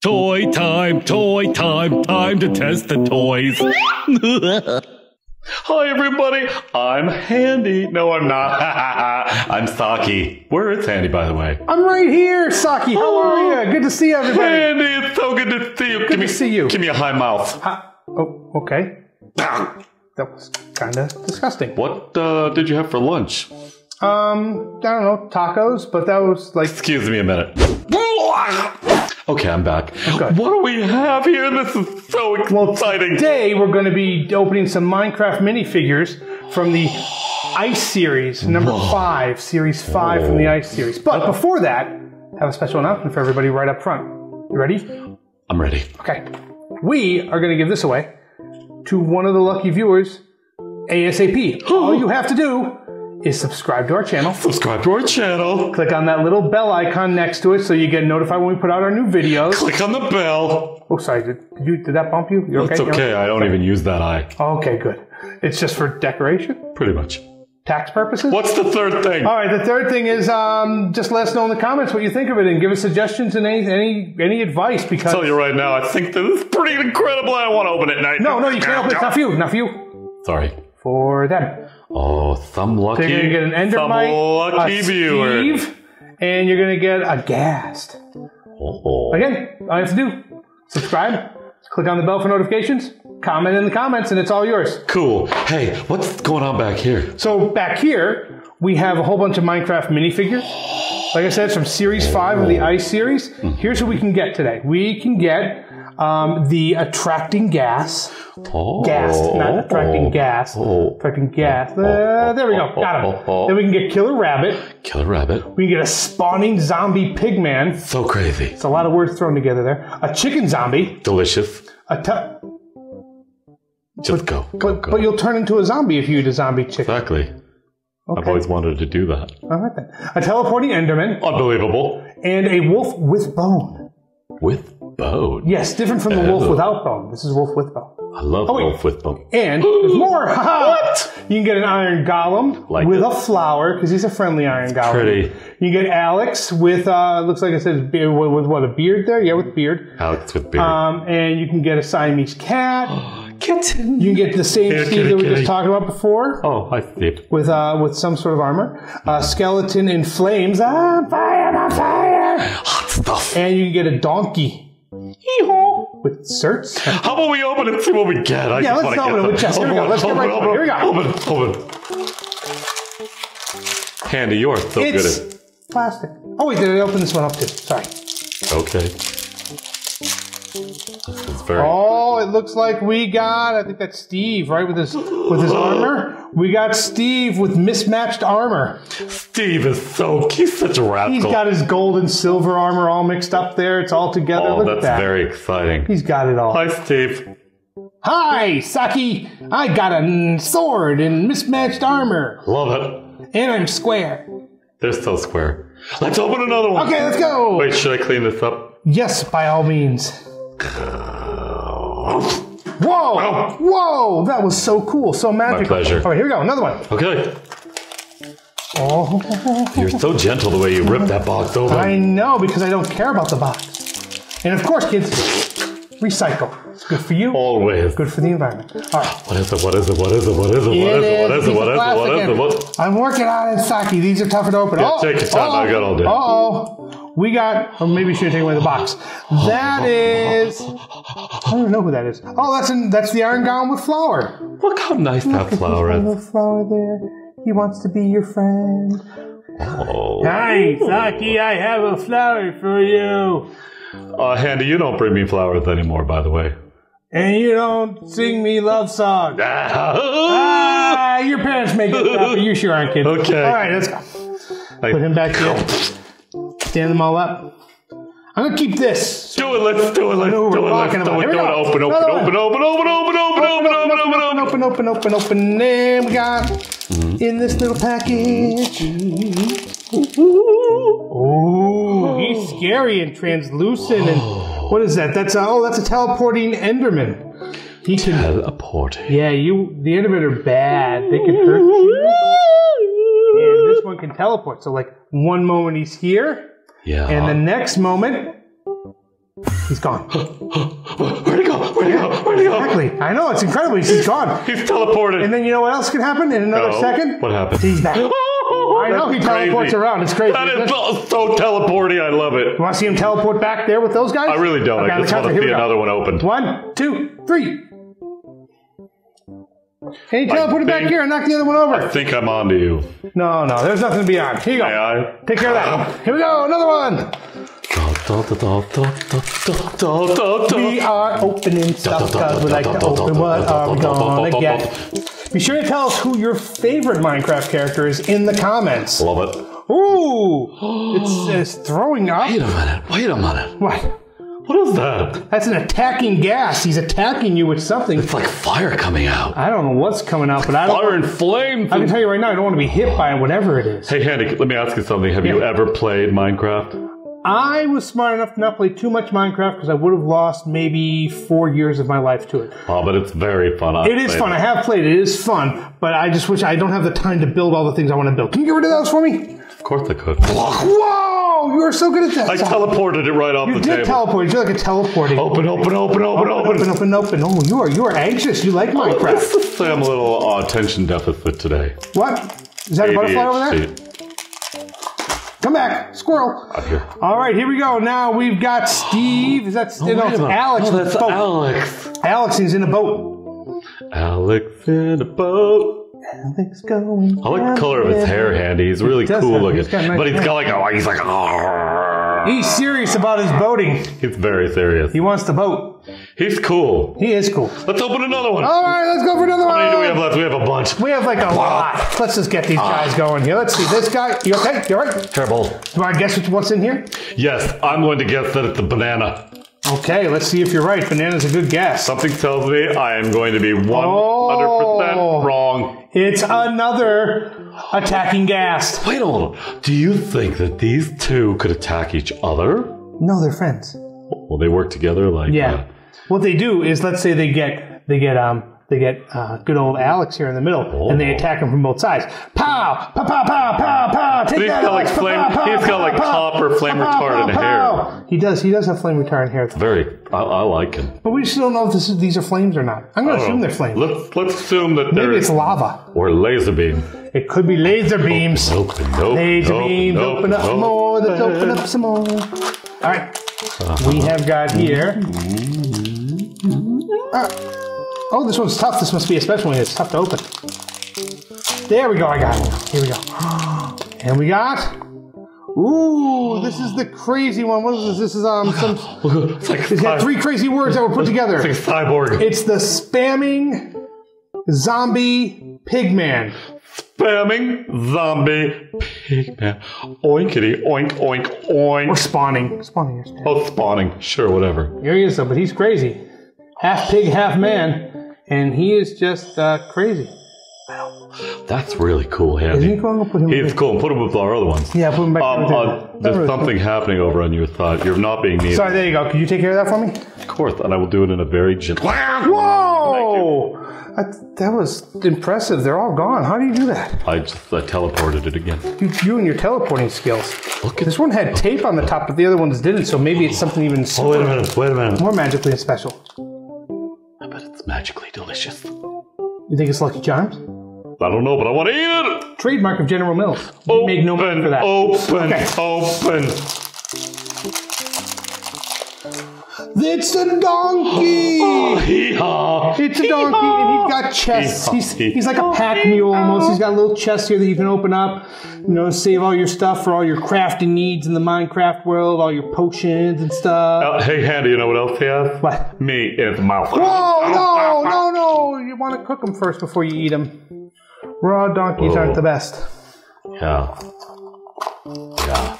Toy time, toy time, time to test the toys. Hi, everybody. I'm Handy. No, I'm not. I'm Socky. Where is Handy, by the way? I'm right here, Socky. How are you? Good to see everybody. Handy, it's so good to see you. Good give to me, see you. Give me a high mouth. Ha- oh, okay. That was kind of disgusting. What uh, did you have for lunch? Um, I don't know, tacos, but that was like. Excuse me a minute. Okay, I'm back. Okay. What do we have here? This is so exciting. Today we're going to be opening some Minecraft minifigures from the Ice series, number five, series five from the Ice series. But before that, I have a special announcement for everybody right up front. You ready? I'm ready. Okay. We are going to give this away to one of the lucky viewers ASAP. All you have to do is subscribe to our channel. Subscribe to our channel. Click on that little bell icon next to it so you get notified when we put out our new videos. Click on the bell. Oh, sorry. Did, did you did that bump you? You It's You're okay. I don't even use that eye. Okay, good. It's just for decoration, Pretty much. tax purposes. What's the third thing? All right. The third thing is um, just let us know in the comments what you think of it and give us suggestions and any any any advice because I'll tell you right now, I think this is pretty incredible. I don't want to open it night. no, no, you can't open it. It's not for you. Not for you. Sorry. For them. Oh, thumb lucky, You're gonna get an Endermite, lucky a viewer. Steve, and you're gonna get a Ghast. Oh. Again, all you have to do subscribe, click on the bell for notifications, comment in the comments, and it's all yours. Cool. Hey, what's going on back here? So back here, we have a whole bunch of Minecraft minifigures. Like I said, it's from Series 5 of the Ice series. Hmm. Here's what we can get today. We can get um, the attracting Ghast. Oh. Ghast, not attracting Ghast. Oh. Attracting Ghast. Uh, there we go. Got him. Then we can get Killer Rabbit. Killer rabbit. We can get a spawning zombie pigman. So crazy. It's a lot of words thrown together there. A chicken zombie. Delicious. A te- Just go. Go, but, go. but you'll turn into a zombie if you eat a zombie chicken. exactly. I've always wanted to do that. All right then. A teleporting Enderman Unbelievable. and a wolf with bone. With bone. Yes, different from the wolf Oh. without bone. This is wolf with bone. I love wait. wolf with bone. And there's more. what? You can get an iron golem Like with it. a flower because he's a friendly iron golem. Pretty. You get Alex with uh looks like it says beard, with, with what a beard there. Yeah, with beard. Alex with beard. Um, and you can get a Siamese cat. Kitten. You can get the same Kitty, Steve that we just talked about before. Oh, hi, Steve. with uh with some sort of armor. Uh, skeleton in flames. Ah, fire, fire! Hot stuff. And you can get a donkey. With certs. How about we open it and see what we get? I Yeah, just let's open it with Jess. Here we go. Let's get right open, Here we go. Open, open. Handy, you are so It's good at plastic. Oh wait, did I open this one up too? Sorry. Okay. Oh, it looks like we got. I think that's Steve, right, with his with his armor. We got Steve with mismatched armor. Steve is so. He's such a rascal. He's got his gold and silver armor all mixed up there. It's all together. oh, Look that's at that. very exciting. He's got it all. Hi, Steve. Hi, Socky. I got a sword and mismatched armor, Love it. and I'm square. They're so square. Let's open another one. Okay, let's go. Wait, should I clean this up? Yes, by all means. Whoa! Whoa! That was so cool, so magical. My pleasure. All right, here we go. Another one. Okay. Oh, You're so gentle the way you rip that box open. I know because I don't care about the box. And of course, kids, recycle. It's good for you. Always. Good for the environment. All right. What is it? What is it? What is it? What is it? What is it? What is it? What is it? What is it? What? I'm working on it, Socky. These are tougher to open. Yeah, oh, take your time. I got all day. Uh oh. We got, or maybe we should take away the box. That is, I don't know who that is. Oh, that's in, that's the Iron Golem with flower. Look how nice that flower is. Little flower there. He wants to be your friend. Oh. Hi, Socky. I have a flower for you. Uh, Handy, you don't bring me flowers anymore, by the way. And you don't sing me love songs. Ah. Ah, your parents make it but You sure aren't, kid. Okay. All right, let's go. Put him back here. Stand them all up. I'm gonna keep this. Do it, let's do it, let's do it, let's do it, Here we do it. go. Open, open, open, open, open, open, open, open, open, open, open, open. open, open, open, open, open. And we got in this little package. Oh, he's scary and translucent. And what is that? That's a, oh, that's a teleporting Enderman. He can. Teleporting. Yeah, you. The Endermen are bad. They can hurt you. And this one can teleport. So like one moment he's here, Yeah. and the next moment He's gone. Where'd he go? Where'd he go? Where'd he go? Exactly. I know, it's incredible. He's gone. He's teleported. And then you know what else could happen in another Oh, second? What happened? He's back. Oh, I know, he teleports around. It's crazy, That isn't is it? so teleporty. I love it. You want to see him teleport back there with those guys? I really don't. Okay, I on the just want to see here we go. another one opened. One, two, three. Can you I teleport it back here and knock the other one over. I think I'm on to you. No, no, there's nothing to be on. Here you May go. I? Take care of that. Uh-huh. Here we go, another one. We are opening stuff because we like to open. What are we gonna get? Be sure to tell us who your favorite Minecraft character is in the comments. Love it. Ooh, it's, it's throwing up. Wait a minute. Wait a minute. What? What is that? That's an attacking Ghast. He's attacking you with something. It's like fire coming out. I don't know what's coming out, but I don't. Fire and flames. I can tell you right now, I don't want to be hit by whatever it is. Hey, Handy, let me ask you something. Have you ever played Minecraft? I was smart enough to not play too much Minecraft because I would have lost maybe four years of my life to it. Oh, but it's very fun. It is fun. I have played it. It is fun, but I just wish I don't have the time to build all the things I want to build. Can you get rid of those for me? Of course I could. Whoa! You are so good at that. I teleported it right off you the table. You did teleport. You're like a teleporting. open, open, open, open, open. open, open, open. Oh, you are you are anxious. You like Minecraft. Let's just say I'm a little uh, attention deficit today. What? Is that a butterfly over there? Come back, squirrel. All right, here we go. Now we've got Steve. Is that no, it's Alex? Oh, in that's. Alex. Alex is in a boat. Alex in a boat. Alex going. I like the color of his hair, Handy. He's really does cool have- looking. he's got nice but he's hair. got like a, he's like, "Arrgh." He's serious about his boating. he's very serious. He wants to boat. He's cool. He is cool. Let's open another one. All right, let's go for another How many do we have one. left? We have a bunch. We have like a lot. Let's just get these ah. guys going here. Let's see. This guy. You okay? You all right? Terrible. Do I guess what's in here? Yes, I'm going to guess that it's a banana. Okay, let's see if you're right. Banana's a good guess. Something tells me I am going to be 100% Oh. wrong. It's another attacking ghast. Wait a minute. Do you think that these two could attack each other? No, they're friends. Well, they work together like Yeah. uh, What they do is, let's say they get they get um they get uh, good old Alex here in the middle, and they Oh. attack him from both sides. Pow! Pow! Pow! Pow! Pow! Pow! Take He's that, got, like, Alex! Pow, flame- pow, pow, he's got, like, pow, copper flame pow, retardant pow, hair. He does. He does have flame retardant hair, very. I, I like him. but we just don't know if this is, these are flames or not. I'm going to assume they're flames. Let's let's assume that Maybe it's lava. or laser beam. It could be laser beams. Nope, nope, Laser nope, beams. nope, open up nope. more. Let's open up some more. All right. We have got here. Ah. Oh, this one's tough. This must be a special one. It's tough to open. There we go. I got it. Here we go. And we got. Ooh, this is the crazy one. What is this? This is um some. It's like, It's got three crazy words that were put together. it's like cyborg. It's the spamming zombie pigman. Spamming zombie pigman. Oinkity oink oink oink. Or oink. spawning. Spawning. Oh, spawning. Sure, whatever. Here he is, though, but he's crazy. Half pig, half man. And he is just uh, crazy. That's really cool, Isn't Handy. he cool? We'll put him He's cool. Put him with our other ones. Yeah, put him back Um, there. uh, there's something happening over on your side. You're not being needed. Sorry, there you go. Could you take care of that for me? Of course, and I will do it in a very gentle. Whoa! That, that was impressive. They're all gone. How do you do that? I just I teleported it again. You, you and your teleporting skills. Look at This one had tape on the top, but the other ones didn't, so maybe it's something even Oh, wait a minute. Wait a minute. more magically special. I it's magically delicious. You think it's Lucky Charms? I don't know, but I want to eat it. Trademark of General Mills. We make no money for that. Open. Okay. Open. It's a donkey! Oh, hee-haw. It's a donkey, and he's got chests. He's, he's like a pack mule almost. He's got a little chest here that you can open up, you know, save all your stuff for all your crafting needs in the Minecraft world, all your potions and stuff. Uh, hey, Handy, you know what else he has? What? Me in his mouth. Whoa, no, no, no. You want to cook them first before you eat them. Raw donkeys Whoa. aren't the best. Yeah. Yeah.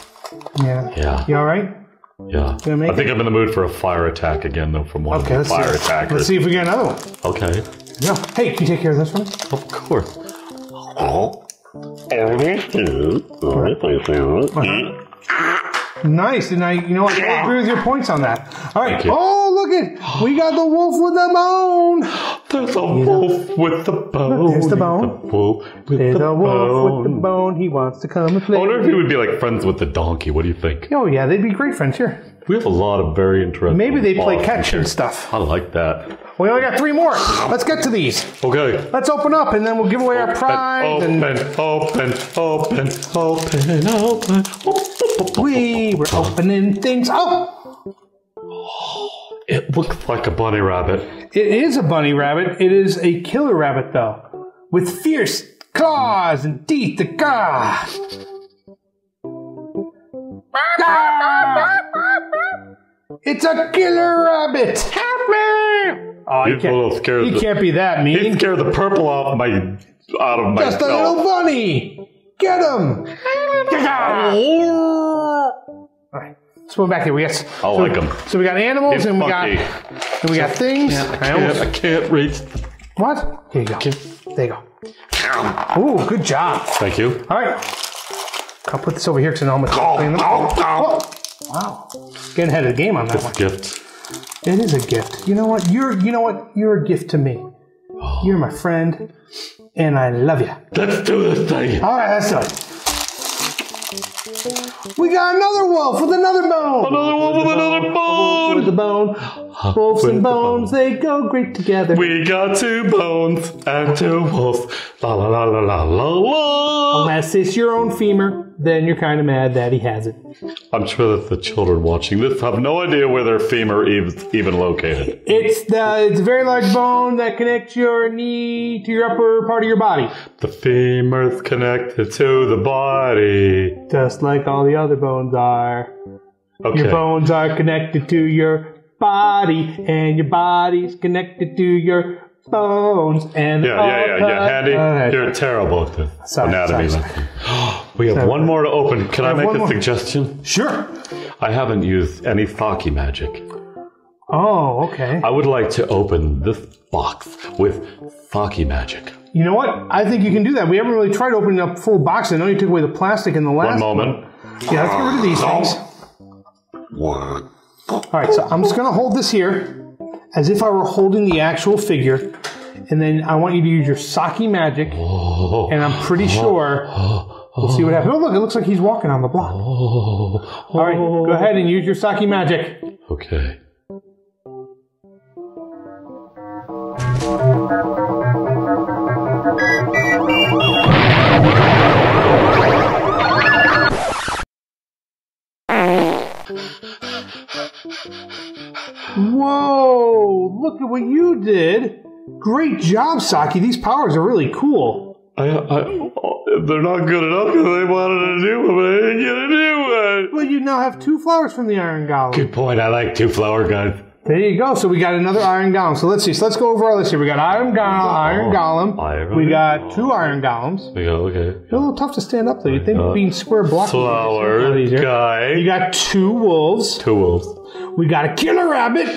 Yeah. Yeah. You all right? Yeah. I think I'm in the mood for a fire attack again, though, from one Okay, of the fire see. attackers. Let's see if we get another one. Okay. Yeah. Hey, can you take care of this one? Of course. Nice. And I, you know what? I agree with your points on that. All right. Oh, look at we got the wolf with the bone. There's a wolf with the bone. There's the bone. The wolf with There's the a wolf with the bone. He wants to come and play. I wonder if he would be like friends with the donkey. What do you think? Oh yeah, they'd be great friends here. We have a lot of very interesting. Maybe they play catch and stuff. I like that. We only got three more. Let's get to these. Okay. Let's open up and then we'll give away our prize. Open, And open, open, open, open, open. we were opening things. Oh, It looks like a bunny rabbit. it is a bunny rabbit. It is a killer rabbit though, with fierce claws and teeth. Gah! Ah! It's a killer rabbit. Help me! Oh, he a little can't, scared. he the- can't be that mean. He mean. scared the purple off my out of my. Just a little bunny. Get him. All right, let's move back here. We got. I so, like 'em. So we got animals He's and we funky. got and we got things. I I can't, almost- I can't reach. what? Here you go. There you go. Ooh, good job. Thank you. All right. I'll put this over here because I know I'm going to clean them. Oh, oh, oh. wow. Getting ahead of the game on that one. Gift. It is a gift. You know what? You're you know what? You're a gift to me. Oh. You're my friend, and I love you. Let's do this thing. All right, let's do it. We got another wolf with another bone. Another wolf with another bone. With the bone. Wolves and the bones, they go great together. We got two bones and two wolves. La la la la la la la. Unless it's your own femur, then you're kind of mad that he has it. I'm sure that the children watching this have no idea where their femur is even located. It's the it's a very large bone that connects your knee to your upper part of your body, The femur's connected to the body. just like all the other bones are. Okay. Your bones are connected to your body, and your body's connected to your bones. And Yeah, yeah, yeah, yeah. Handy, you're terrible at this Sorry, anatomy sorry, lesson. We have Sorry. one more to open. Can I have make a more. suggestion? Sure. I haven't used any Thaki magic. Oh, okay. I would like to open this box with Thaki magic. You know what? I think you can do that. We haven't really tried opening up full boxes. I know you took away the plastic in the last One moment. Yeah, let's get rid of these things. All right, so I'm just going to hold this here as if I were holding the actual figure. And then I want you to use your Socky magic. And I'm pretty sure we'll see what happens. Oh, look, it looks like he's walking on the block. All right, go ahead and use your Socky magic. Okay. You did. Great job, Socky. These powers are really cool. I, I, they're not good enough because they wanted a new one, but I didn't get a new one. Well, you now have two flowers from the Iron Golem. Good point. I like two flower guys. There you go. So we got another Iron Golem. So let's see. So let's go over our list here. We got Iron Golem, Iron Golem. Iron We got two Iron Golems. We go, okay. They're a little tough to stand up though. You'd think being square block. would be a lot Flower guy. You got two wolves. two wolves. We got a killer rabbit.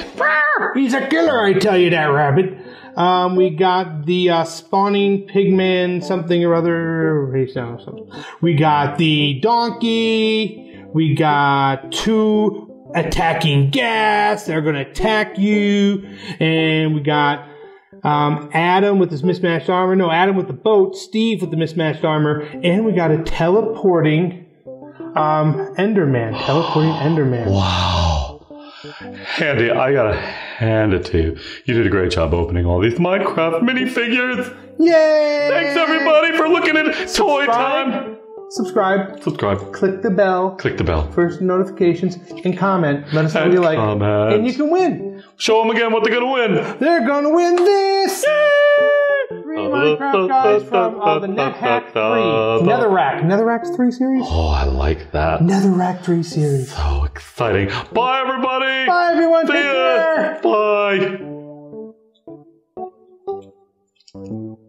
He's a killer, I tell you that rabbit. Um, we got the uh, spawning pigman something or other. He's down or something. We got the donkey. We got two attacking Ghast. They're gonna attack you. And we got um, Adam with his mismatched armor. No, Adam with the boat. Steve with the mismatched armor. And we got a teleporting um, Enderman. Teleporting Enderman. Wow. Handy, I gotta hand it to you. You did a great job opening all these Minecraft minifigures. Yay! Thanks everybody for looking at Toy Time. Subscribe. Subscribe. Click the bell Click the bell. for notifications and comment. Let us know what you like. comment. And you can win. Show them again what they're gonna win. They're to win this! many Minecraft guys from uh, the NetHack 3. NetherRack. NetherRacks 3 series? Oh, I like that. NetherRack 3 series. So exciting. Bye, everybody. Bye, everyone. See Take ya. care. Bye.